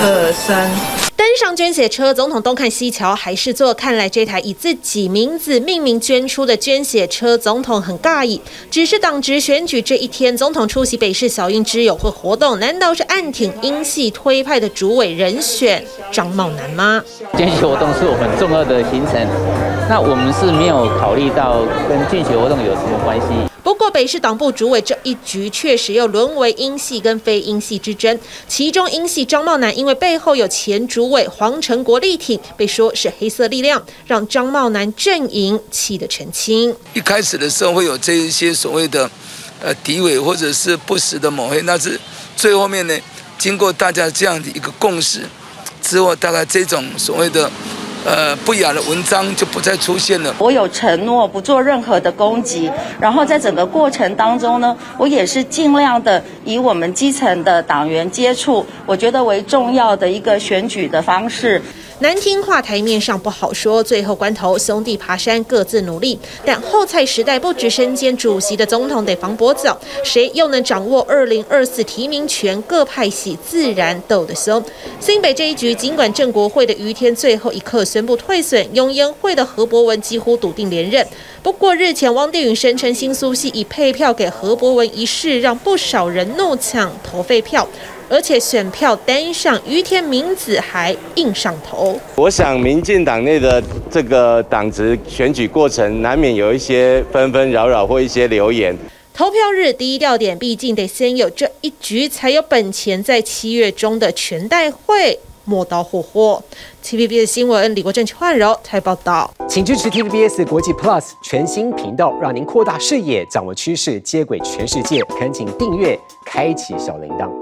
二三。登上捐血车，总统东看西瞧，还是坐。看来这台以自己名字命名捐出的捐血车，总统很尬意。只是党职选举这一天，总统出席北市小英之友会活动，难道是暗挺英系推派的主委人选张茂南吗？捐血活动是我们重要的行程，那我们是没有考虑到跟捐血活动有什么关系。不过北市党部主委这一局确实又沦为英系跟非英系之争，其中英系张茂南因为背后有前主委黄成国力挺，被说是黑色力量，让张茂南阵营气得澄清。一开始的时候会有这一些所谓的呃诋毁或者是不实的抹黑，那是最后面呢，经过大家这样的一个共识之后，大概这种所谓的。呃，不雅的文章就不再出现了。我有承诺不做任何的攻击，然后在整个过程当中呢，我也是尽量的以我们基层的党员接触，我觉得为重要的一个选举的方式。难听话台面上不好说，最后关头兄弟爬山各自努力。但后蔡时代不止身兼主席的总统得防跛脚，谁又能掌握二零二四提名权？各派系自然斗得凶。新北这一局，尽管郑国会的余天最后一刻宣布退选，永烟会的何伯文几乎笃定连任。不过日前汪定宇声称新苏系已配票给何伯文一事，让不少人怒抢投废票。而且选票单上于天明子还印上头。我想民进党内的这个党职选举过程，难免有一些纷纷扰扰或一些流言。投票日第一调点，毕竟得先有这一局，才有本钱在七月中的全代会磨刀霍霍。TVBS 新闻李国正、邱焕柔台报道，请支持 TVBS 国际 Plus 全新频道，让您扩大视野，掌握趋势，接轨全世界。恳请订阅，开启小铃铛。